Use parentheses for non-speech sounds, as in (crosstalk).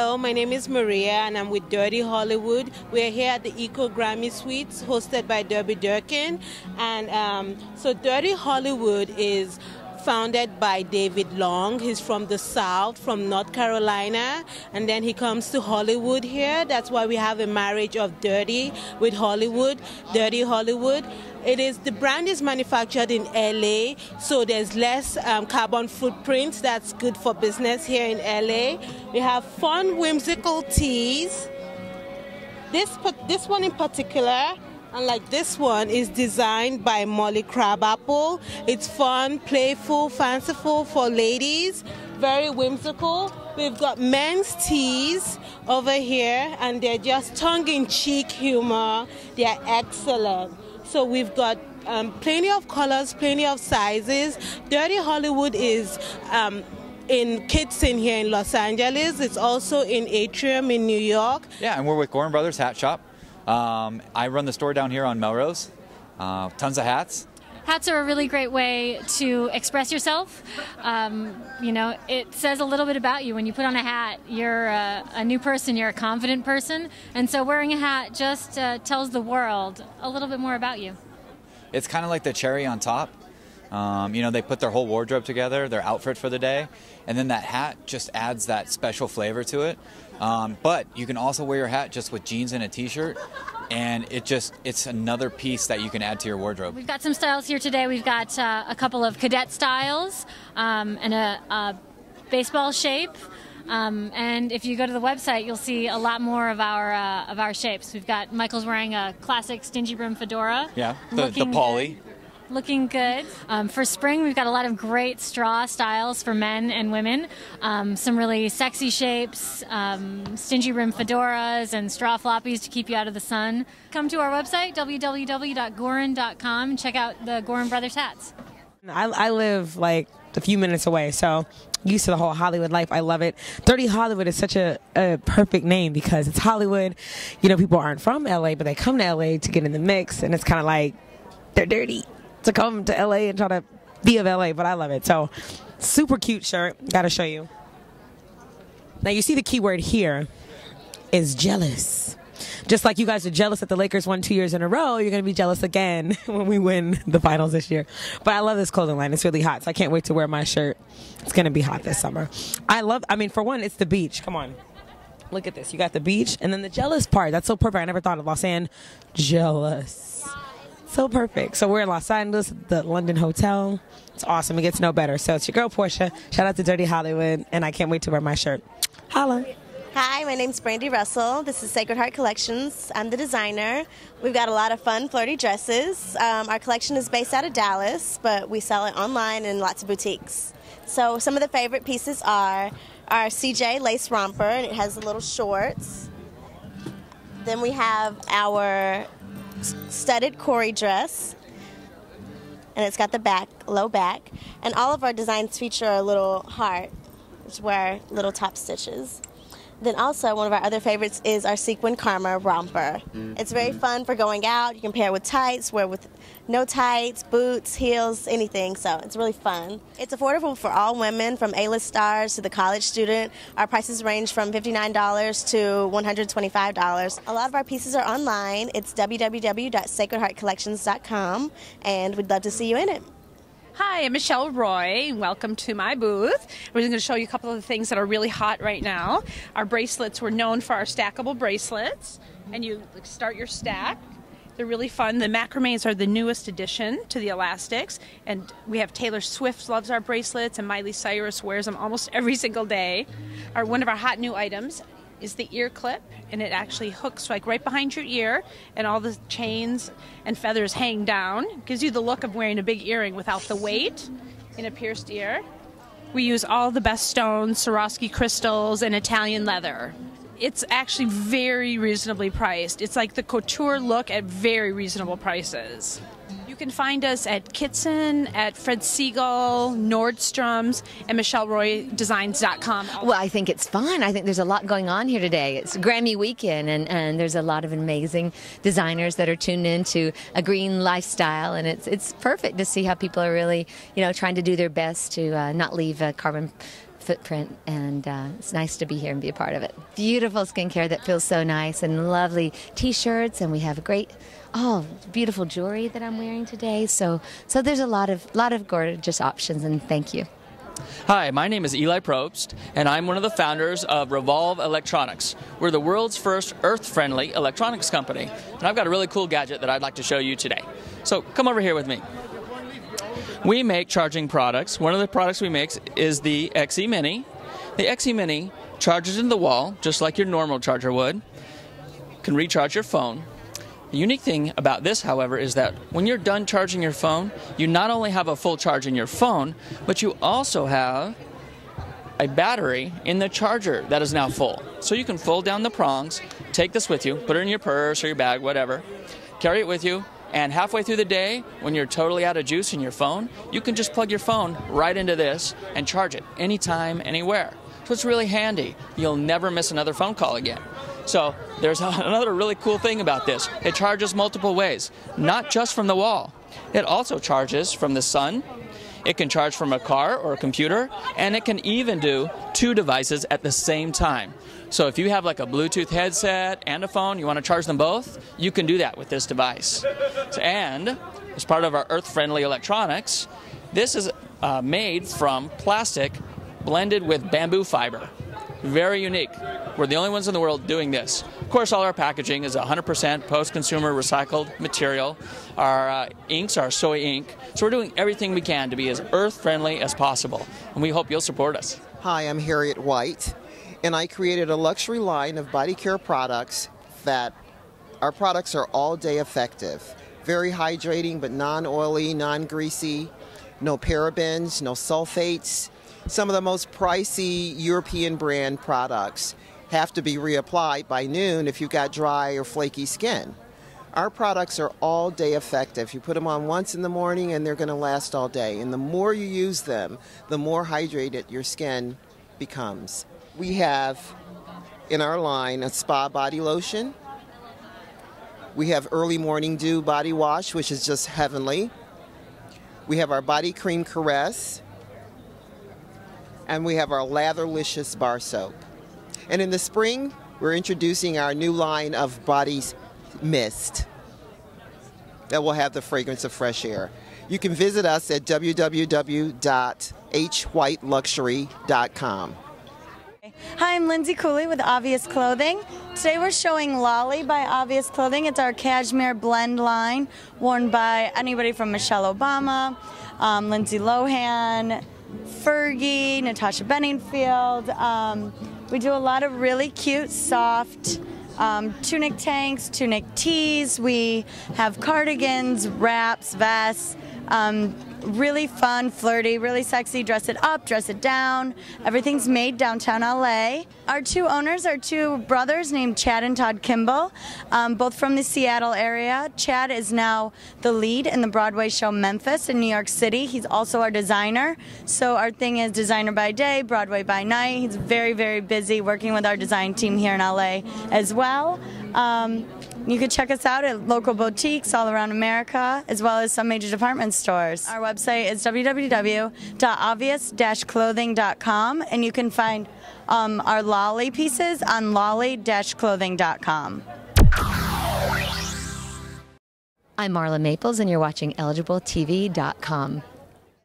Hello, my name is Maria and I'm with Dirtee Hollywood. We're here at the Eco Grammy Suites hosted by Debbie Durkin. And um, so Dirtee Hollywood is founded by David Long. He's from the South, from North Carolina, and then he comes to Hollywood here. That's why we have a marriage of dirty with Hollywood, dirty Hollywood. It is the brand is manufactured in LA, so there's less um, carbon footprint. That's good for business here in LA. We have fun, whimsical teas. This this one in particular and like this one is designed by Molly Crabapple. It's fun, playful, fanciful for ladies, very whimsical. We've got men's teas over here, and they're just tongue in cheek humor. They're excellent. So we've got um, plenty of colors, plenty of sizes. Dirtee Hollywood is. Um, in Kitson here in Los Angeles. It's also in Atrium in New York. Yeah, and we're with Goorin Brothers Hat Shop. Um, I run the store down here on Melrose. Uh, tons of hats. Hats are a really great way to express yourself. Um, you know, it says a little bit about you when you put on a hat. You're a, a new person, you're a confident person, and so wearing a hat just uh, tells the world a little bit more about you. It's kind of like the cherry on top. Um, you know, they put their whole wardrobe together, their outfit for the day, and then that hat just adds that special flavor to it. Um, but you can also wear your hat just with jeans and a t-shirt, and it just it's another piece that you can add to your wardrobe. We've got some styles here today. We've got uh, a couple of cadet styles um, and a, a, baseball shape. Um, and if you go to the website, you'll see a lot more of our uh, of our shapes. We've got Michael's wearing a classic stingy brim fedora. Yeah, the, the Polly. Good looking good. Um, for spring, we've got a lot of great straw styles for men and women. Um, some really sexy shapes, um, stingy rim fedoras, and straw floppies to keep you out of the sun. Come to our website, www.goorin.com, and check out the Goorin Brothers hats. I, I live like a few minutes away, so used to the whole Hollywood life. I love it. Dirtee Hollywood is such a, a perfect name because it's Hollywood. You know, people aren't from LA, but they come to LA to get in the mix, and it's kind of like they're dirty to come to LA and try to be of LA, but I love it. So, super cute shirt. Got to show you. Now, you see the keyword here is jealous. Just like you guys are jealous that the Lakers won two years in a row, you're going to be jealous again (laughs) when we win the finals this year. But I love this clothing line. It's really hot, so I can't wait to wear my shirt. It's going to be hot this summer. I love, I mean, for one, it's the beach. Come on. Look at this. You got the beach and then the jealous part. That's so perfect. I never thought of Los Angeles. So perfect. So we're in Los Angeles, the London Hotel. It's awesome. It gets no better. So it's your girl Porscha. Shout out to Dirtee Hollywood, and I can't wait to wear my shirt. Holla. Hi, my name's Brandy Russell. This is Sacred Heart Collections. I'm the designer. We've got a lot of fun, flirty dresses. Um, our collection is based out of Dallas, but we sell it online in lots of boutiques. So some of the favorite pieces are our CJ lace romper, and it has the little shorts. Then we have our studded Corey dress, and it's got the back, low back. And all of our designs feature a little heart, which wear little top stitches. Then also one of our other favorites is our sequin Karma romper. It's very mm. fun for going out. You can pair it with tights, wear with no tights, boots, heels, anything. So it's really fun. It's affordable for all women, from A-list stars to the college student. Our prices range from $59 to $125. A lot of our pieces are online. It's www.sacredheartcollections.com, and we'd love to see you in it. Hi, I'm Michelle Roy. Welcome to my booth. We're going to show you a couple of the things that are really hot right now. Our bracelets, we're known for our stackable bracelets, and you start your stack. They're really fun. The macrames are the newest addition to the elastics, and we have Taylor Swift loves our bracelets, and Miley Cyrus wears them almost (laughs) every single day. Our one of our hot new items is the ear clip, and it actually hooks like right behind your ear, and all the chains and feathers hang down. Gives you the look of wearing a big earring without the weight in a pierced ear. We use all the best stones, Swarovski crystals, and Italian leather. It's actually very reasonably priced. It's like the couture look at very reasonable prices You can find us at Kitson, at Fred Segal, Nordstrom's, and MichelleRoyDesigns.com. Well, I think it's fun. I think there's a lot going on here today. It's Grammy weekend, and, and there's a lot of amazing designers that are tuned into a green lifestyle, and it's it's perfect to see how people are really, you know, trying to do their best to uh, not leave a carbon footprint, and uh, it's nice to be here and be a part of it. Beautiful skincare that feels so nice, and lovely T-shirts, and we have a great, oh, beautiful jewelry that I'm wearing today. So, so there's a lot of lot of gorgeous options, and thank you. Hi, my name is Eli Probst, and I'm one of the founders of Revolve Electronics. We're the world's first earth friendly electronics company, and I've got a really cool gadget that I'd like to show you today. So come over here with me. We make charging products. One of the products we make is the XE Mini. The XE Mini charges into the wall just like your normal charger would, can recharge your phone. The unique thing about this, however, is that when you're done charging your phone, you not only have a full charge in your phone, but you also have a battery in the charger that is now full. So you can fold down the prongs, take this with you, put it in your purse or your bag, whatever, carry it with you, and halfway through the day, when you're totally out of juice in your phone, you can just plug your phone right into this and charge it anytime, anywhere. So it's really handy. You'll never miss another phone call again. So there's (laughs) another really cool thing about this. It charges multiple ways, not just from the wall. It also charges from the sun. It can charge from a car or a computer, and it can even do two devices at the same time. So if you have like a Bluetooth headset and a phone, you want to charge them both, you can do that with this device. And as part of our earth-friendly electronics, this is uh, made from plastic blended with bamboo fiber. Very unique. We're the only ones in the world doing this. Of course, all our packaging is 100% post consumer recycled material. Our uh, inks are soy ink. So we're doing everything we can to be as earth friendly as possible. And we hope you'll support us. Hi, I'm Harriet White, and I created a luxury line of body care products that our products are all day effective. Very hydrating, but non oily, non greasy, no parabens, no sulfates some of the most pricey European brand products have to be reapplied by noon if you've got dry or flaky skin. Our products are all day effective. You put them on once in the morning and they're going to last all day. And the more you use them, the more hydrated your skin becomes. We have in our line a spa body lotion. We have early morning dew body wash, which is just heavenly. We have our body cream caress and we have our Latherlicious bar soap. And in the spring, we're introducing our new line of body mist that will have the fragrance of fresh air. You can visit us at www.hwhiteluxury.com. Hi, I'm Lindsay Cooley with Obvious Clothing. Today we're showing Lolly by Obvious Clothing. It's our cashmere blend line worn by anybody from Michelle Obama, um, Lindsay Lohan, Fergie, Natasha Bedingfield. Um, we do a lot of really cute, soft um, tunic tanks, tunic tees. We have cardigans, wraps, vests. Um, really fun, flirty, really sexy. Dress it up, dress it down. Everything's made downtown LA. Our two owners are two brothers named Chad and Todd Kimball, um, both from the Seattle area. Chad is now the lead in the Broadway show Memphis in New York City. He's also our designer. So our thing is designer by day, Broadway by night. He's very, very busy working with our design team here in LA as well. Um, you can check us out at local boutiques all around America, as well as some major department stores. Our website is www.obvious-clothing.com, and you can find um, our lolly pieces on lolly-clothing.com. I'm Marla Maples, and you're watching EligibleTV.com.